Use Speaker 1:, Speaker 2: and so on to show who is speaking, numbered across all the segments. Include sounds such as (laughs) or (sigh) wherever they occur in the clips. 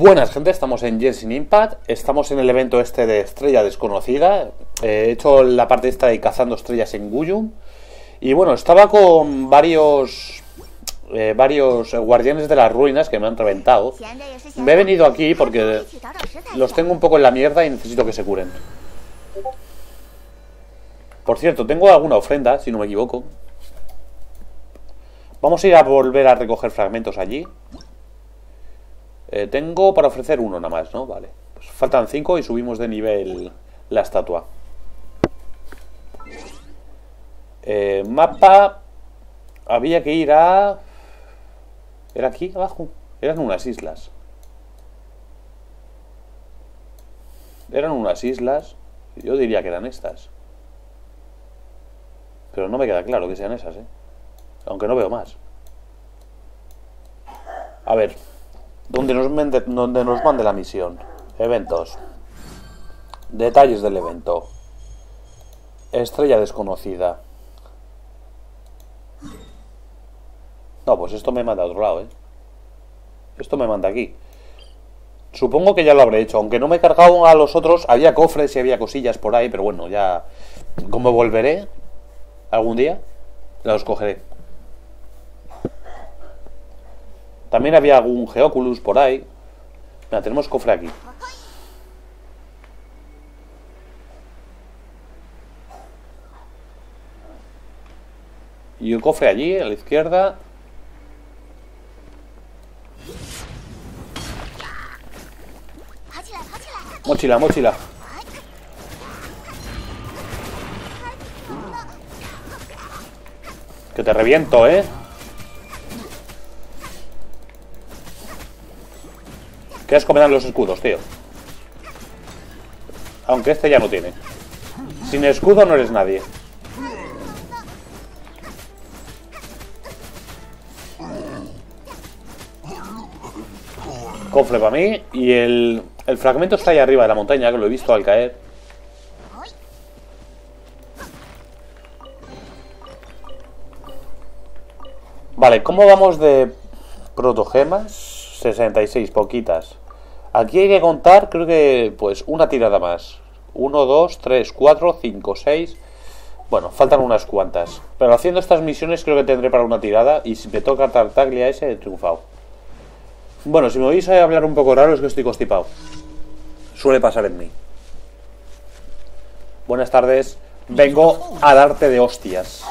Speaker 1: Buenas gente, estamos en Genshin Impact, estamos en el evento este de Estrella Desconocida, eh, he hecho la parte esta de cazando estrellas en Guyum y bueno, estaba con varios eh, varios guardianes de las ruinas que me han reventado. Me he venido aquí porque los tengo un poco en la mierda y necesito que se curen. Por cierto, tengo alguna ofrenda, si no me equivoco. Vamos a ir a volver a recoger fragmentos allí. Eh, tengo para ofrecer uno nada más, ¿no? Vale. Pues faltan cinco y subimos de nivel la estatua. Eh, mapa. Había que ir a... ¿Era aquí abajo? Eran unas islas. Eran unas islas. Yo diría que eran estas. Pero no me queda claro que sean esas, ¿eh? Aunque no veo más. A ver. Donde nos, mande, donde nos mande la misión. Eventos. Detalles del evento. Estrella desconocida. No, pues esto me manda a otro lado, ¿eh? Esto me manda aquí. Supongo que ya lo habré hecho. Aunque no me he cargado a los otros, había cofres y había cosillas por ahí, pero bueno, ya... Como volveré algún día, los cogeré. También había algún Geoculus por ahí. Mira, tenemos cofre aquí. Y un cofre allí, a la izquierda. Mochila, mochila. Que te reviento, ¿eh? Qué asco me dan los escudos, tío. Aunque este ya no tiene. Sin escudo no eres nadie. Cofre para mí. Y el, el fragmento está ahí arriba de la montaña, que lo he visto al caer. Vale, ¿cómo vamos de protogemas? 66, poquitas. Aquí hay que contar, creo que, pues, una tirada más. 1, 2, 3, 4, 5, 6. Bueno, faltan unas cuantas. Pero haciendo estas misiones creo que tendré para una tirada. Y si me toca Tartaglia ese, he triunfado. Bueno, si me oís a hablar un poco raro es que estoy constipado. Suele pasar en mí. Buenas tardes. Vengo a darte de hostias.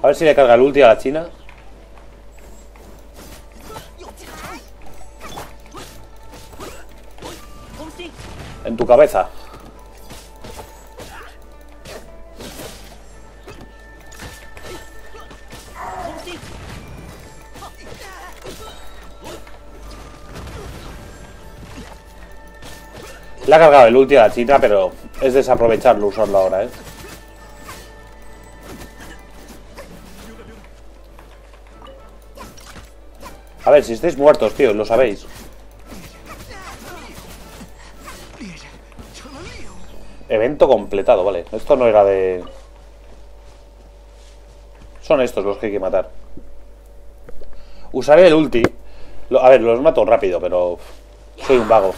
Speaker 1: A ver si le carga el ulti a la china. En tu cabeza. Le ha cargado el ulti a la china, pero es desaprovecharlo usarlo ahora, ¿eh? A ver, si estáis muertos, tío, lo sabéis. Evento completado, vale. Esto no era de... Son estos los que hay que matar. Usaré el ulti. A ver, los mato rápido, pero... Soy un vago.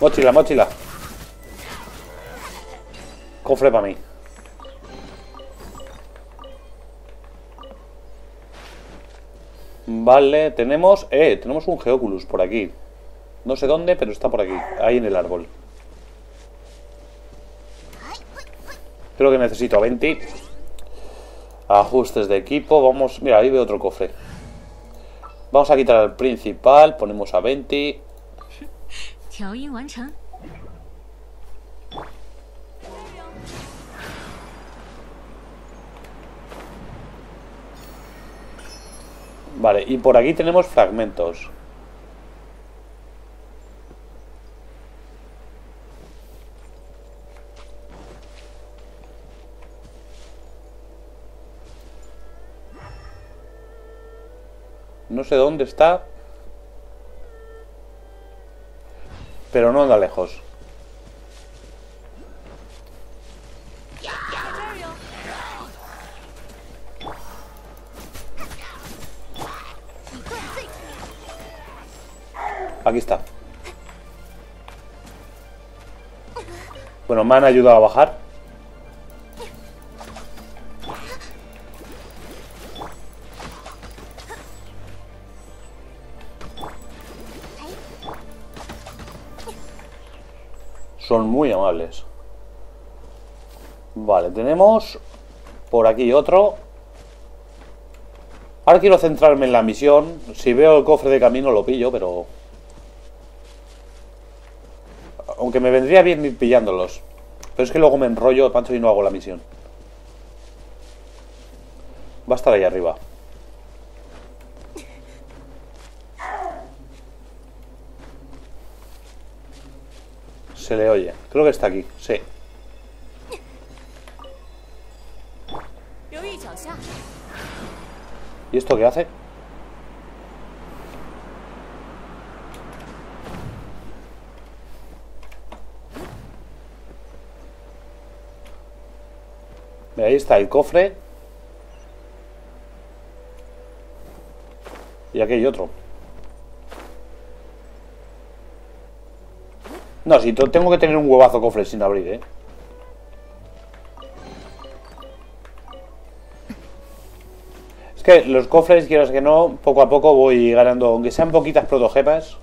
Speaker 1: Mochila, mochila. Cofre para mí. Vale, tenemos... Eh, tenemos un Geoculus por aquí. No sé dónde, pero está por aquí. Ahí en el árbol. Creo que necesito a 20. Ajustes de equipo. Vamos... Mira, ahí veo otro cofre. Vamos a quitar el principal. Ponemos a 20. (laughs) Vale, y por aquí tenemos fragmentos. No sé dónde está. Pero no anda lejos. Aquí está. Bueno, me han ayudado a bajar. Son muy amables. Vale, tenemos por aquí otro. Ahora quiero centrarme en la misión. Si veo el cofre de camino lo pillo, pero aunque me vendría bien ir pillándolos. Pero es que luego me enrollo, Pancho, y no hago la misión. Va a estar ahí arriba. Se le oye. Creo que está aquí, sí. ¿Y esto qué hace? Ahí está el cofre. Y aquí hay otro. No, si tengo que tener un huevazo cofre sin abrir, ¿eh? Es que los cofres, quieras que no, poco a poco voy ganando, aunque sean poquitas protogemas,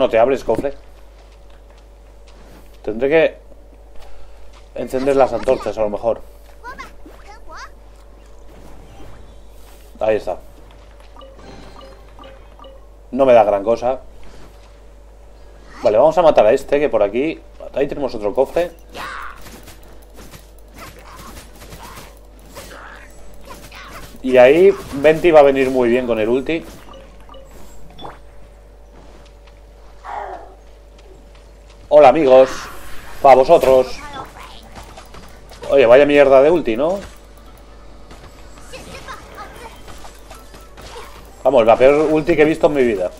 Speaker 1: no te abres, cofre? Tendré que encender las antorchas a lo mejor. Ahí está. No me da gran cosa. Vale, vamos a matar a este, que por aquí... Ahí tenemos otro cofre. Y ahí Venti va a venir muy bien con el ulti. Hola amigos, para vosotros. Oye, vaya mierda de ulti, ¿no? Vamos, la peor ulti que he visto en mi vida.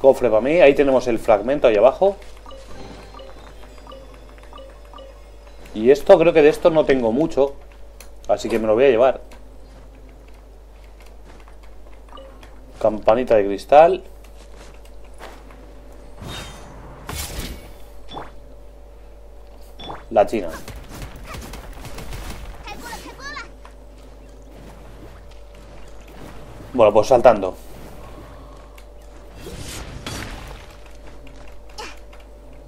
Speaker 1: Cofre para mí, ahí tenemos el fragmento ahí abajo. Y esto, creo que de esto no tengo mucho. Así que me lo voy a llevar. Campanita de cristal. La china. Bueno, pues saltando.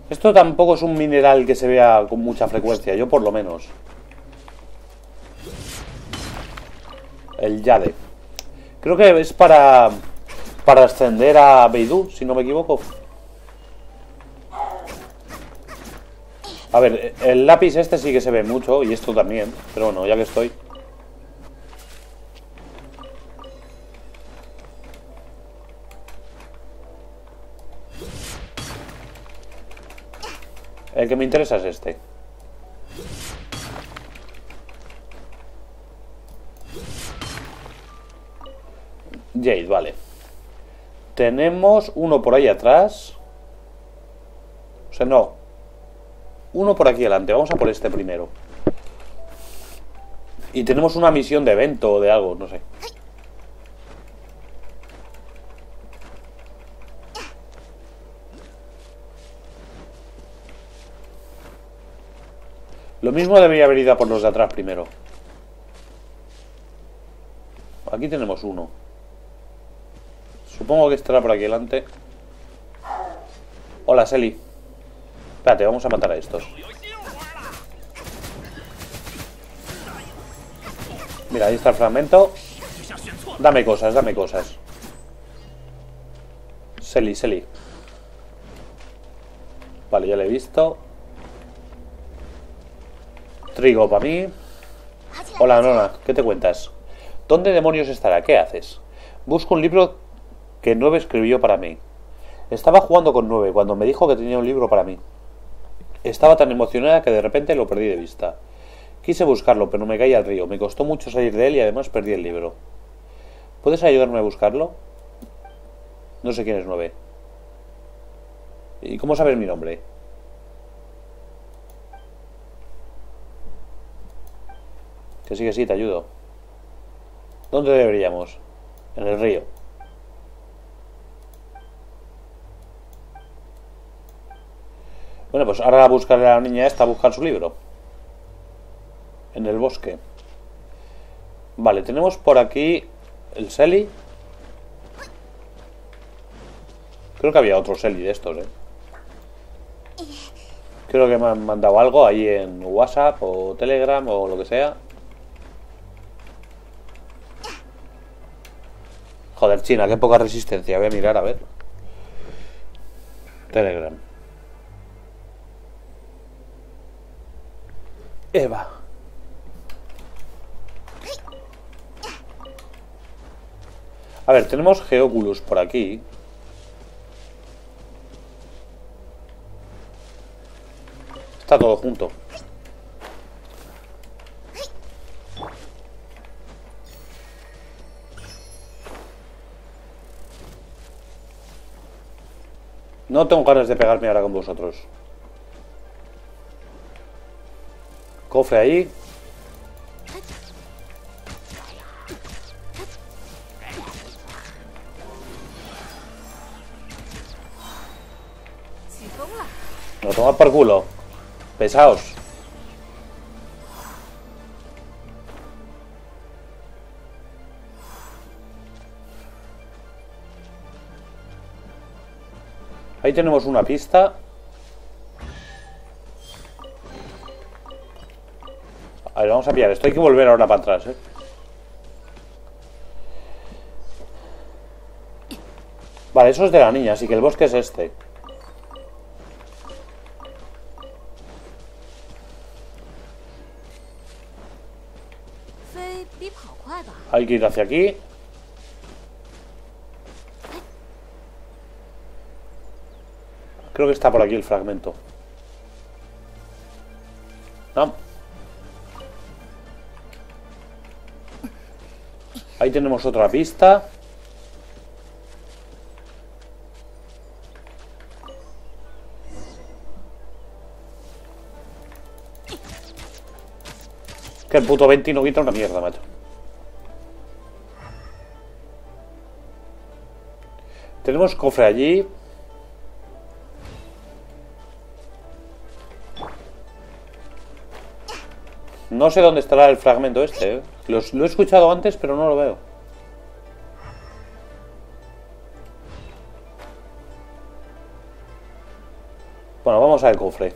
Speaker 1: Esto tampoco es un mineral que se vea con mucha frecuencia, yo por lo menos. El Jade. Creo que es para para ascender a Beidou, si no me equivoco. A ver, el lápiz este sí que se ve mucho y esto también, pero bueno, ya que estoy. El que me interesa es este. Jade, vale. Tenemos uno por ahí atrás. O sea, no. Uno por aquí adelante. Vamos a por este primero. Y tenemos una misión de evento o de algo, no sé. Lo mismo debería haber ido por los de atrás primero. Aquí tenemos uno. Supongo que estará por aquí delante. Hola, Selly. Espérate, vamos a matar a estos. Mira, ahí está el fragmento. Dame cosas, dame cosas. Selly, Selly. Vale, ya lo he visto. Trigo para mí. Hola, Nona, ¿qué te cuentas? ¿Dónde demonios estará? ¿Qué haces? Busco un libro que Nueve escribió para mí. Estaba jugando con Nueve cuando me dijo que tenía un libro para mí. Estaba tan emocionada que de repente lo perdí de vista. Quise buscarlo, pero me caí al río. Me costó mucho salir de él y además perdí el libro. ¿Puedes ayudarme a buscarlo? No sé quién es Nueve. ¿Y cómo sabes mi nombre? Que sí, que sí, te ayudo. ¿Dónde deberíamos? En el río. Bueno, pues ahora buscar a la niña esta a buscar su libro. En el bosque. Vale, tenemos por aquí el Selly. Creo que había otro Selly de estos, eh. Creo que me han mandado algo ahí en WhatsApp o Telegram o lo que sea. Joder, China, qué poca resistencia. Voy a mirar, a ver. Telegram. Eva. A ver, tenemos Geoculus por aquí. Está todo junto. No tengo ganas de pegarme ahora con vosotros. Ahí. Lo toma por culo. Pesaos. Ahí tenemos una pista. Vamos a pillar esto. Hay que volver ahora para atrás, ¿eh? Vale, eso es de la niña, así que el bosque es este. Hay que ir hacia aquí. Creo que está por aquí el fragmento. Ahí tenemos otra pista. Que el puto 20 no quita una mierda, macho. Tenemos cofre allí. No sé dónde estará el fragmento este, ¿eh? lo he escuchado antes, pero no lo veo. Bueno, vamos al cofre.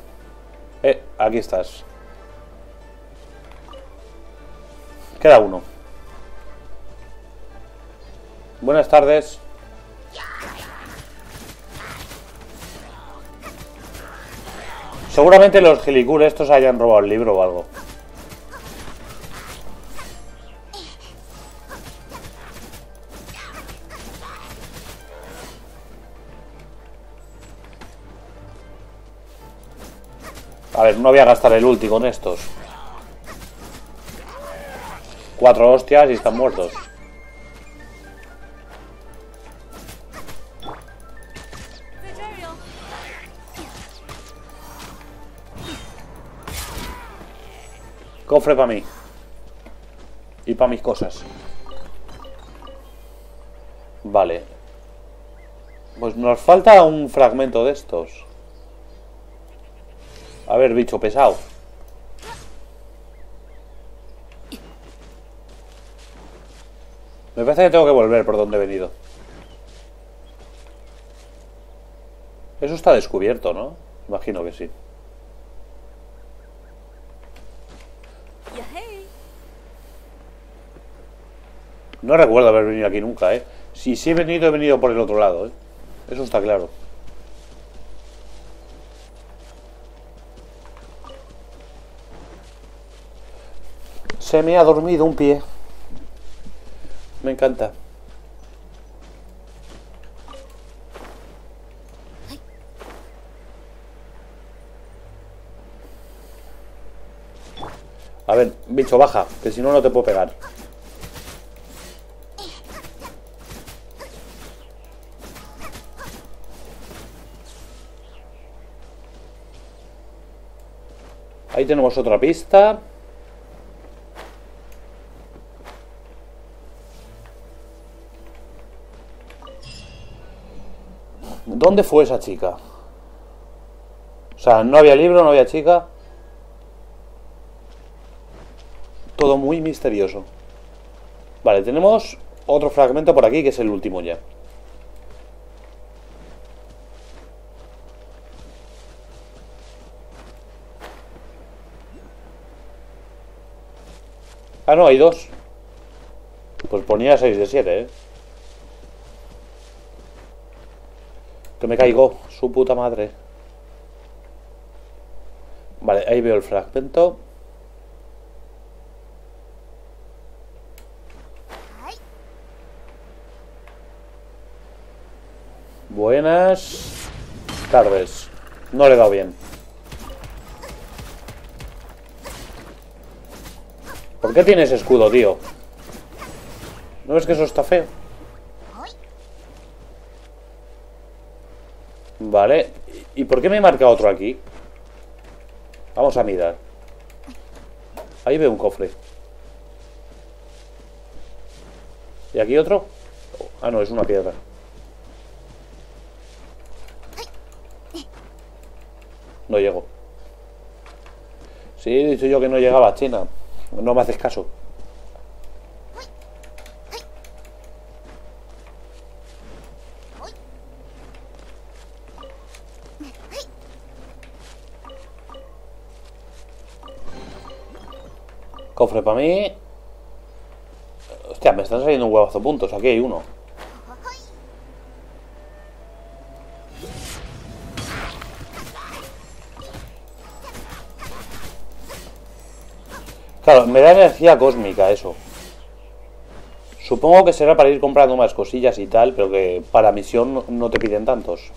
Speaker 1: Eh, aquí estás. Queda uno. Buenas tardes. Seguramente los gilicures estos hayan robado el libro o algo. A ver, no voy a gastar el ulti con estos. Cuatro hostias y están muertos. Cofre para mí. Y para mis cosas. Vale. Pues nos falta un fragmento de estos. A ver, bicho pesado. Me parece que tengo que volver por donde he venido. Eso está descubierto, ¿no? Imagino que sí. No recuerdo haber venido aquí nunca, ¿eh? Si sí he venido, he venido por el otro lado, ¿eh? Eso está claro. Se me ha dormido un pie. Me encanta. A ver, bicho, baja, que si no, no te puedo pegar. Ahí tenemos otra pista. ¿Dónde fue esa chica? O sea, no había libro, no había chica. Todo muy misterioso. Vale, tenemos otro fragmento por aquí que es el último ya. Ah, no, hay dos. Pues ponía 6 de 7, ¿eh? Que me caigo, su puta madre. Vale, ahí veo el fragmento. Buenas tardes. No le he dado bien. ¿Por qué tienes escudo, tío? ¿No ves que eso está feo? Vale. ¿Y por qué me marca otro aquí? Vamos a mirar. Ahí veo un cofre. ¿Y aquí otro? Ah, no, es una piedra. No llego. Sí, he dicho yo que no llegaba a China. No me haces caso. Cofre para mí. Hostia, me están saliendo un huevazo puntos. Aquí hay uno. Claro, me da energía cósmica eso. Supongo que será para ir comprando más cosillas y tal, pero que para misión no te piden tantos.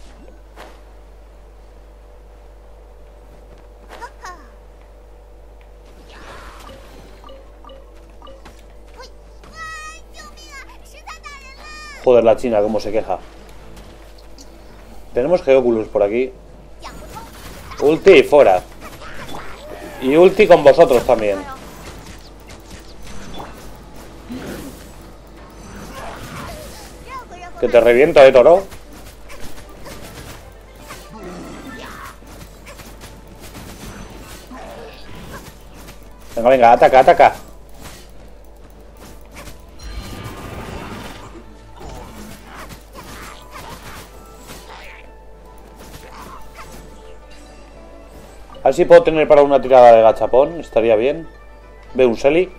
Speaker 1: Joder, la china, cómo se queja. Tenemos Geoculus por aquí. Ulti, fuera. Y ulti con vosotros también. Que te reviento, eh, toro. Venga, venga, ataca, ataca. Ver si puedo tener para una tirada de gachapón. Estaría bien. Veo un Selly.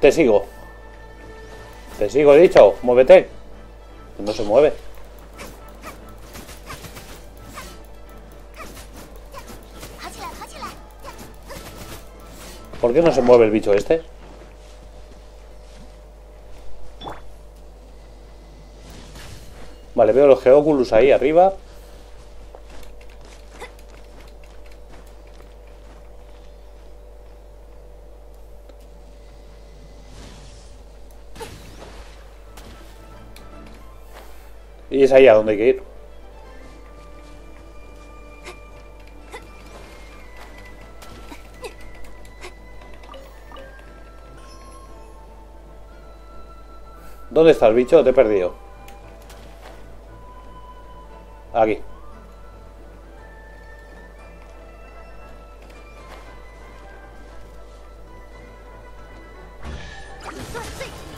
Speaker 1: Te sigo. Te sigo, he dicho. Muévete. No se mueve. ¿Por qué no se mueve el bicho este? Vale, veo los Geoculus ahí arriba. Y es ahí a donde hay que ir. ¿Dónde está el bicho? Te he perdido. Aquí.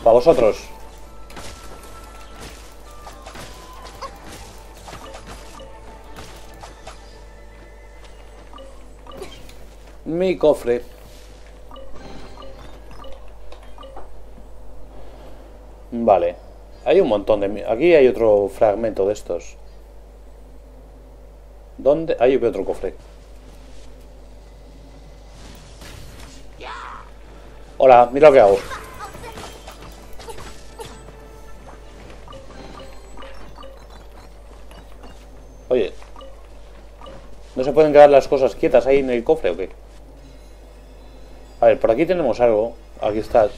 Speaker 1: Para vosotros. Mi cofre. Vale. Hay un montón de... Aquí hay otro fragmento de estos. ¿Dónde? Hay otro cofre. Hola, mira lo que hago. Oye. ¿No se pueden quedar las cosas quietas ahí en el cofre o qué? A ver, por aquí tenemos algo. Aquí estás.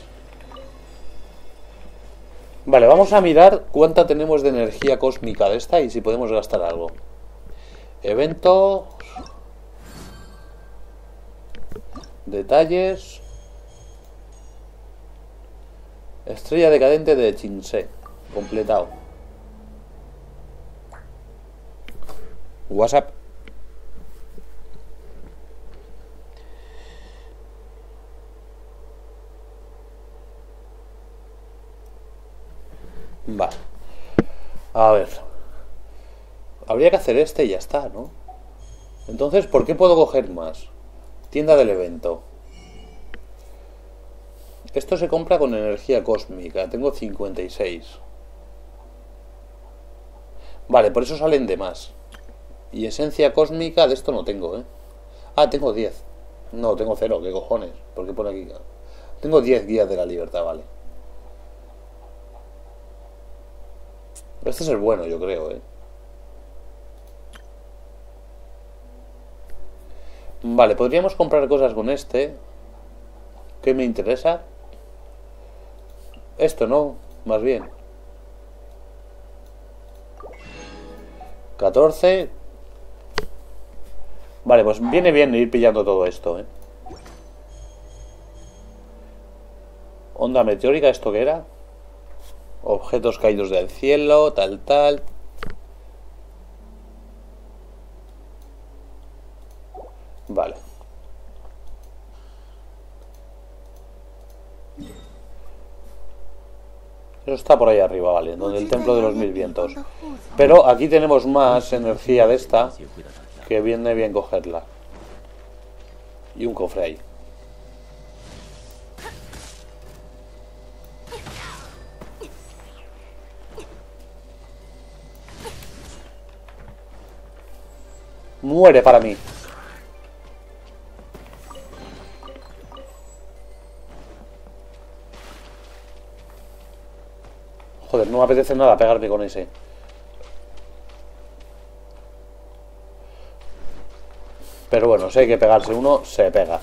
Speaker 1: Vale, vamos a mirar cuánta tenemos de energía cósmica de esta y si podemos gastar algo. Evento. Detalles. Estrella decadente de Chinsé. Completado. WhatsApp. Va. A ver. Habría que hacer este y ya está, ¿no? Entonces, ¿por qué puedo coger más? Tienda del evento. Esto se compra con energía cósmica. Tengo 56. Vale, por eso salen de más. Y esencia cósmica de esto no tengo, ¿eh? Ah, tengo 10. No, tengo 0, ¿qué cojones? ¿Por qué pone aquí? Tengo 10 guías de la libertad, vale. Este es el bueno, yo creo, ¿eh? Vale, podríamos comprar cosas con este. ¿Qué me interesa? Esto no, más bien. 14. Vale, pues viene bien ir pillando todo esto, ¿eh? Onda meteórica, ¿esto qué era? Objetos caídos del cielo, tal, tal. Vale. Eso está por ahí arriba, vale, donde el templo de los mil vientos. Pero aquí tenemos más energía de esta, que viene bien cogerla. Y un cofre ahí. Muere para mí. Me apetece nada pegarme con ese. Pero bueno, si hay que pegarse uno, se pega.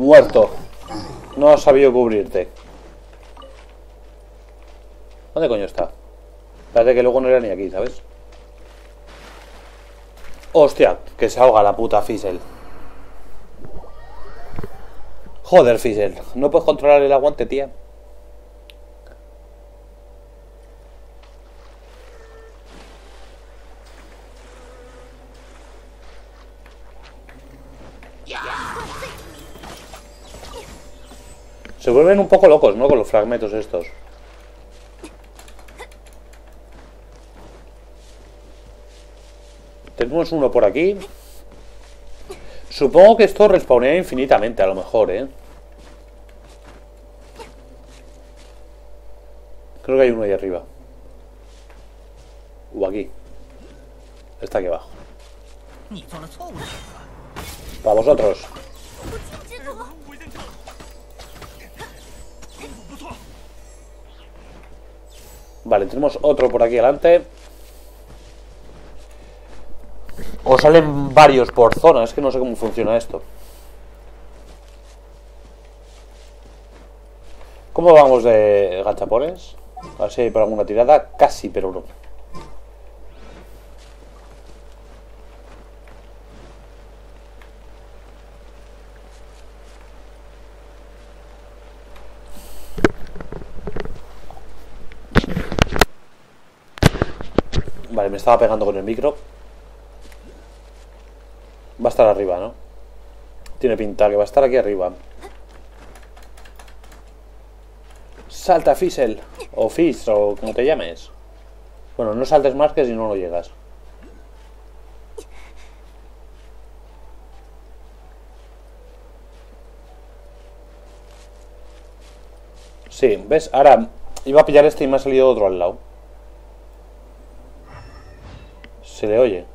Speaker 1: Muerto. No has sabido cubrirte. ¿Dónde coño está? Espérate que luego no era ni aquí, ¿sabes? Hostia, que se ahoga la puta Fizzle. Joder, Fizzle. No puedes controlar el aguante, tía. Se vuelven un poco locos, ¿no? Con los fragmentos estos. Tenemos uno por aquí. Supongo que esto respawnea infinitamente, a lo mejor, ¿eh? Creo que hay uno ahí arriba. O aquí. Está aquí abajo. Para vosotros. Vale, tenemos otro por aquí adelante. O salen varios por zona, es que no sé cómo funciona esto. ¿Cómo vamos de gachapones? A ver si hay por alguna tirada. Casi, pero no. Estaba pegando con el micro. Va a estar arriba, ¿no? Tiene pinta que va a estar aquí arriba. Salta, Fizzle. O Fizz, o como te llames. Bueno, no saltes más que si no lo llegas. Sí, ¿ves? Ahora iba a pillar este y me ha salido otro al lado. Se le oye.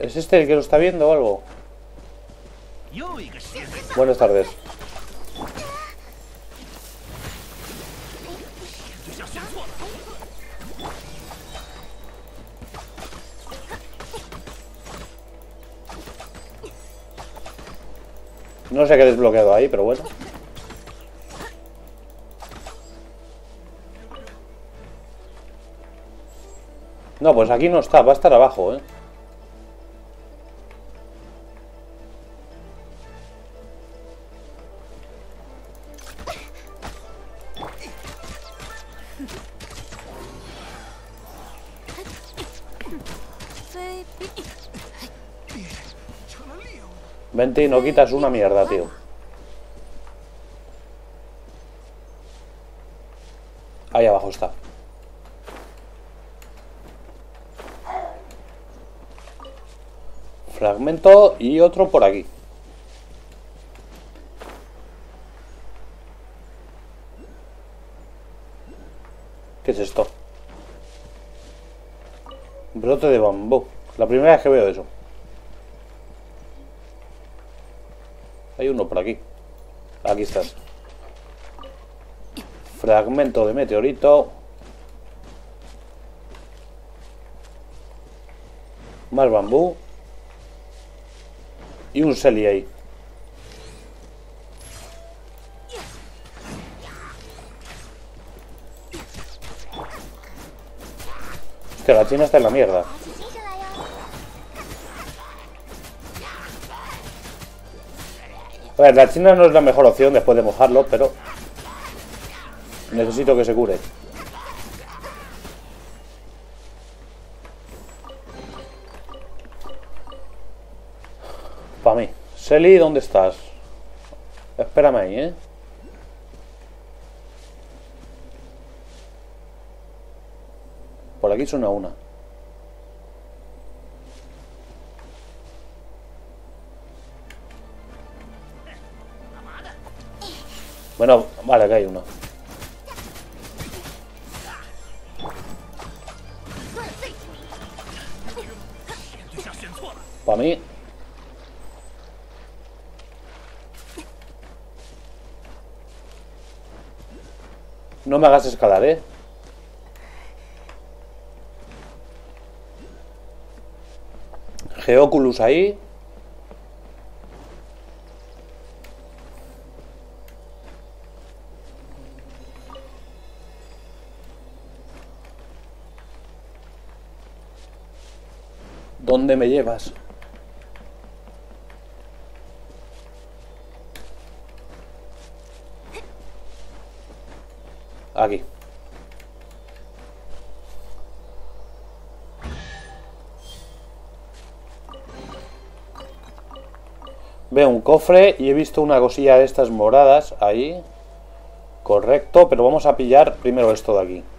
Speaker 1: ¿Es este el que lo está viendo o algo? Buenas tardes. No sé qué he desbloqueado ahí, pero bueno. No, pues aquí no está, va a estar abajo, ¿eh? Vente y no quitas una mierda, tío. Ahí abajo está. Fragmento y otro por aquí. ¿Qué es esto? Brote de bambú. La primera vez que veo eso. Uno por aquí. Aquí estás. Fragmento de meteorito. Más bambú. Y un Selly ahí. Hostia, la china está en la mierda. A ver, la china no es la mejor opción después de mojarlo, pero... Necesito que se cure. Para mí. Selly, ¿dónde estás? Espérame ahí, ¿eh? Por aquí suena una. Bueno, vale, acá hay uno. Para mí. No me hagas escalar, ¿eh? Geoculus ahí. ¿Dónde me llevas? Aquí. Veo un cofre y he visto una cosilla de estas moradas ahí. Correcto, pero vamos a pillar primero esto de aquí.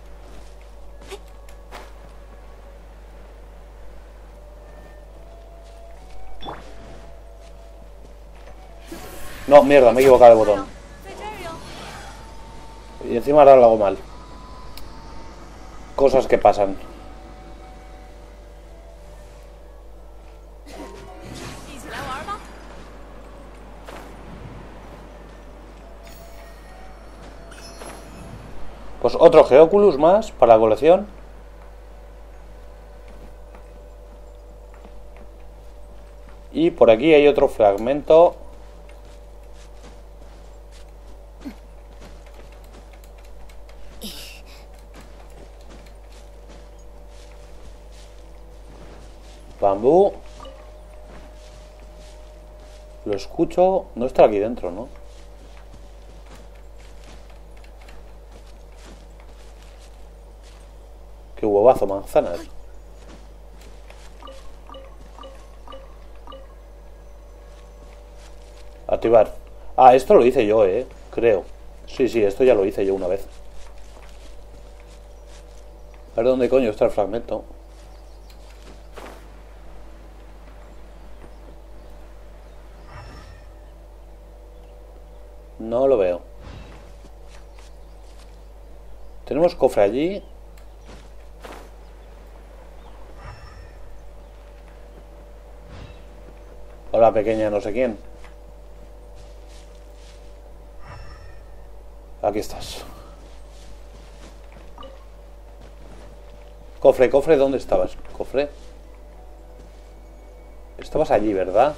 Speaker 1: No, mierda, me he equivocado de botón. Y encima ahora lo hago mal. Cosas que pasan. Pues otro Geoculus más para la colección. Y por aquí hay otro fragmento Bambú. Lo escucho. No está aquí dentro, ¿no? Qué huevazo, manzanas. Eh. Activar. Ah, esto lo hice yo, eh. Creo. Sí, sí, esto ya lo hice yo una vez. A ver dónde coño está el fragmento. Cofre allí. Hola, pequeña, no sé quién. Aquí estás. Cofre, cofre, ¿dónde estabas? Cofre. Estabas allí, ¿verdad?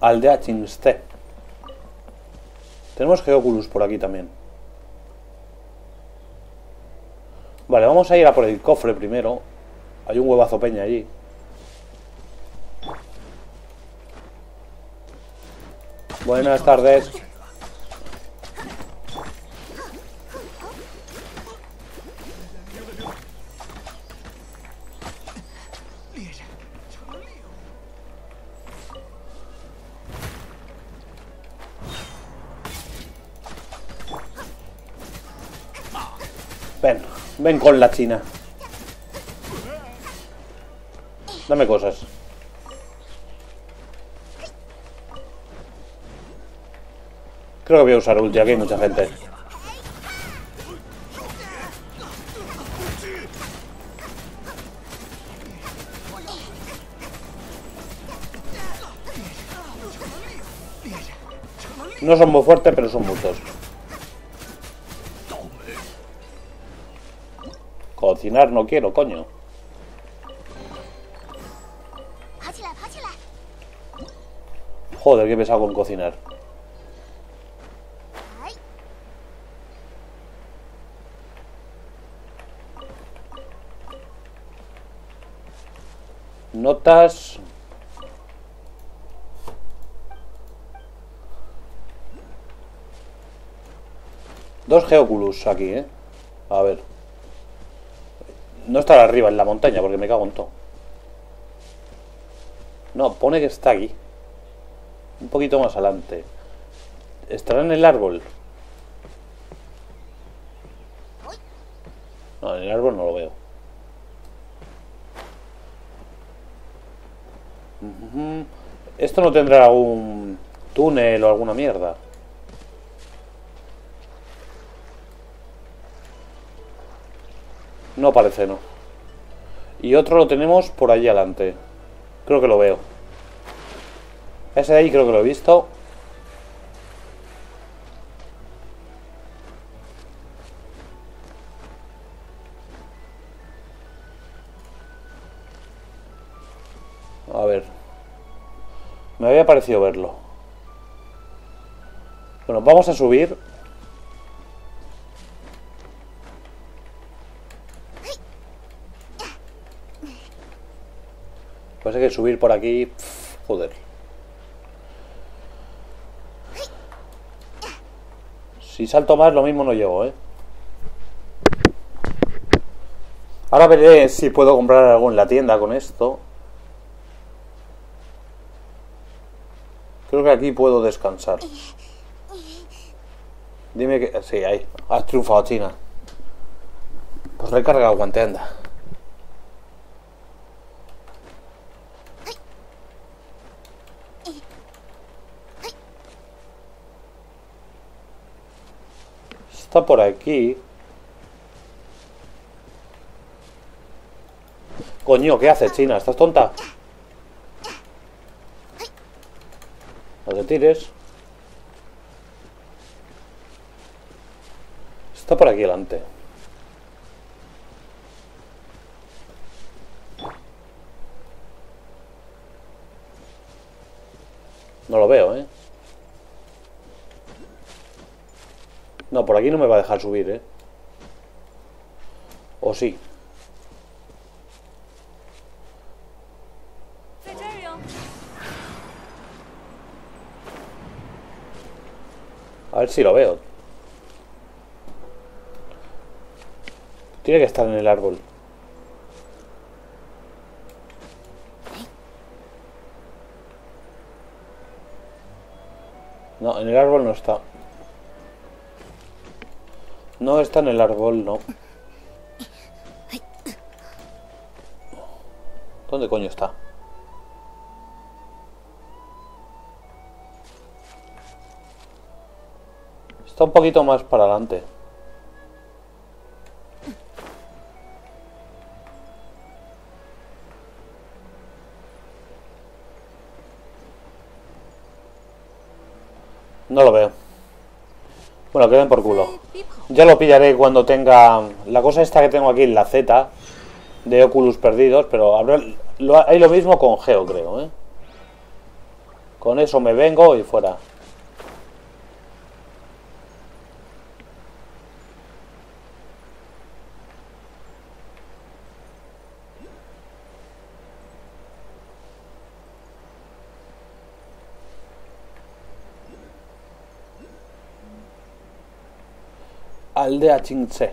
Speaker 1: Aldea Chingste. Tenemos Geoculus por aquí también. Vale, vamos a ir a por el cofre primero. Hay un huevazo peña allí. Buenas tardes. Ven, con la china. Dame cosas. Creo que voy a usar ulti, aquí hay mucha gente. No son muy fuertes, pero son muchos. Cocinar no quiero, coño. Joder, qué pesado con cocinar. Notas. Dos Geoculus aquí, ¿eh? A ver. No estará arriba en la montaña porque me cago en todo. No, pone que está aquí. Un poquito más adelante. ¿Estará en el árbol? No, en el árbol no lo veo. ¿Esto no tendrá algún túnel o alguna mierda? No parece, no. Y otro lo tenemos por allí adelante. Creo que lo veo. Ese de ahí creo que lo he visto. A ver. Me había parecido verlo. Bueno, vamos a subir. Que subir por aquí... joder. Si salto más, lo mismo no llego, ¿eh? Ahora veré si puedo comprar algo en la tienda con esto. Creo que aquí puedo descansar. Dime que... Sí, ahí. Has triunfado, China. Pues recarga guante, anda. Está por aquí. Coño, ¿qué haces, China? ¿Estás tonta? No te tires. Está por aquí delante. No lo veo, ¿eh? No, por aquí no me va a dejar subir, ¿eh? ¿O sí? A ver si lo veo. Tiene que estar en el árbol. No, en el árbol no está. No está en el árbol, no. ¿Dónde coño está? Está un poquito más para adelante. No lo veo. Bueno, queden por culo. Ya lo pillaré cuando tenga... La cosa esta que tengo aquí la Z de Oculus perdidos, pero habrá... hay lo mismo con Geo, creo, ¿eh? Con eso me vengo y fuera. Aldea Chinche.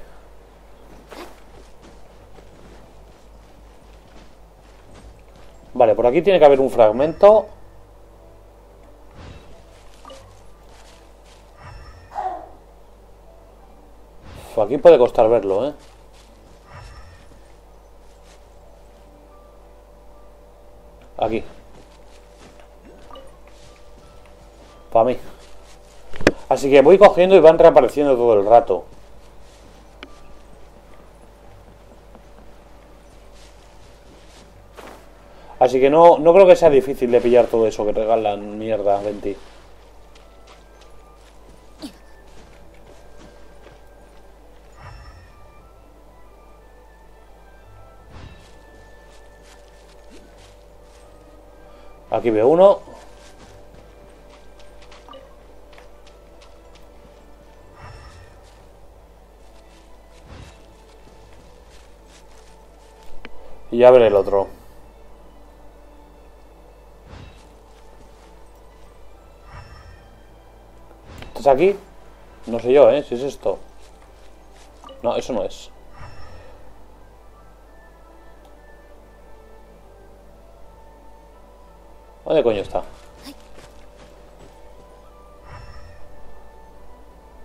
Speaker 1: Vale, por aquí tiene que haber un fragmento. Aquí puede costar verlo, ¿eh? Aquí. Para mí. Así que voy cogiendo y van reapareciendo todo el rato. Así que no, no creo que sea difícil de pillar todo eso que regalan mierda, Venti. Aquí veo uno. Y veré el otro. ¿Estás aquí? No sé yo, ¿eh? Si es esto. No, eso no es. ¿Dónde coño está?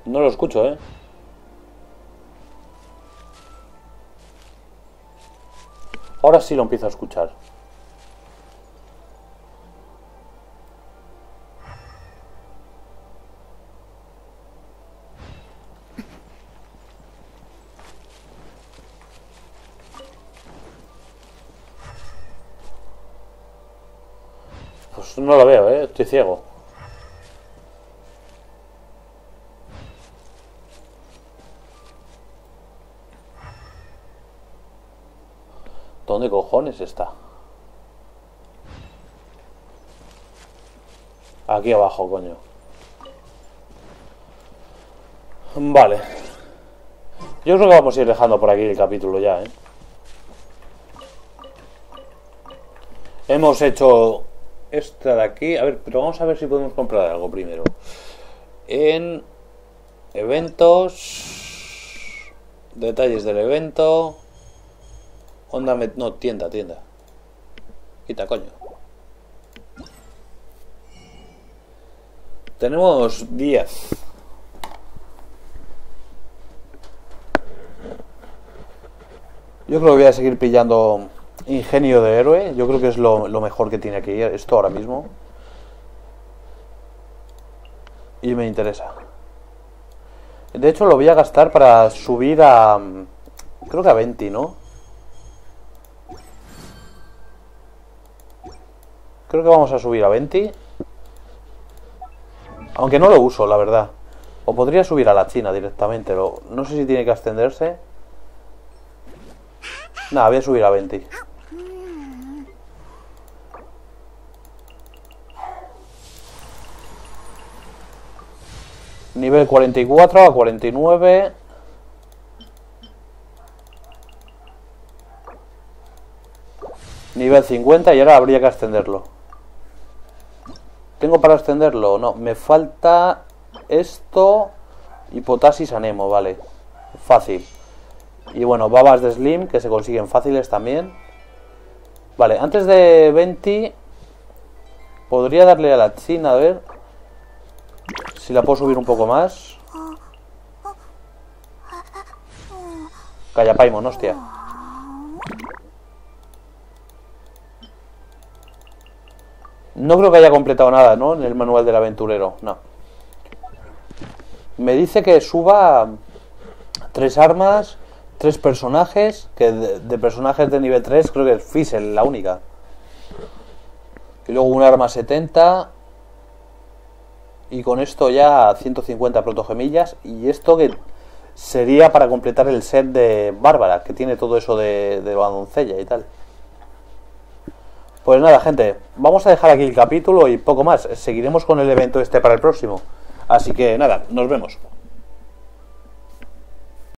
Speaker 1: No lo escucho, ¿eh? Ahora sí lo empiezo a escuchar. Pues no lo veo, ¿eh? Estoy ciego. ¿Dónde cojones está? Aquí abajo, coño. Vale. Yo creo que vamos a ir dejando por aquí el capítulo ya, ¿eh? Hemos hecho esta de aquí. A ver, pero vamos a ver si podemos comprar algo primero. En eventos. Detalles del evento. Onda, no, tienda, tienda. Quita, coño. Tenemos 10. Yo creo que voy a seguir pillando ingenio de héroe. Yo creo que es lo, mejor que tiene aquí esto ahora mismo. Y me interesa. De hecho, lo voy a gastar para subir a... Creo que a 20, ¿no? Creo que vamos a subir a 20. Aunque no lo uso, la verdad. O podría subir a la China directamente, no sé si tiene que ascenderse. Nada, voy a subir a 20. Nivel 44 a 49. Nivel 50 y ahora habría que ascenderlo. ¿Tengo para ascenderlo? No, me falta esto y Potasis Anemo, vale. Fácil. Y bueno, babas de Slim que se consiguen fáciles también. Vale, antes de 20 podría darle a la China, a ver si la puedo subir un poco más. Calla Paimon, hostia. No creo que haya completado nada, ¿no? En el manual del aventurero, no. Me dice que suba tres armas, tres personajes, que de, personajes de nivel 3 creo que es Fizzle la única. Y luego un arma 70. Y con esto ya 150 protogemillas. Y esto que sería para completar el set de Bárbara, que tiene todo eso de, de la doncella y tal. Pues nada, gente, vamos a dejar aquí el capítulo y poco más. Seguiremos con el evento este para el próximo. Así que nada, nos vemos.